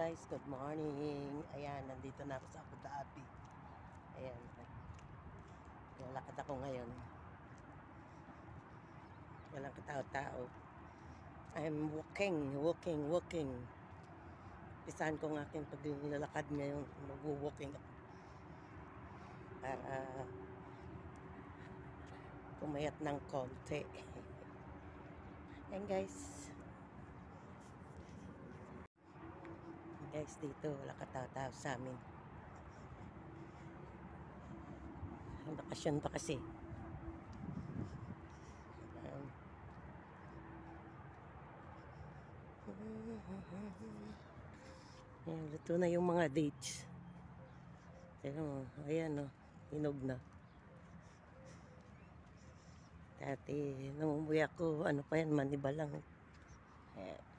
Guys, good morning. Ayan, nandito na ako sa Abu Dhabi. Ayan. Lalakad ako ngayon. Walang katao-tao. I'm walking, walking, walking. Pisahan ko ng aking paglalakad ngayon. Mag-walking ako. Para pumayat ng konti. Ayan guys. Guys, dito wala katao-tao sa amin. Bakasyon pa kasi. Ayan. Ayan, luto na yung mga dates. Tignan mo, ayan o, hinog na. Dati, nung umuwi ako, ano pa yan, maniba lang. Ayan.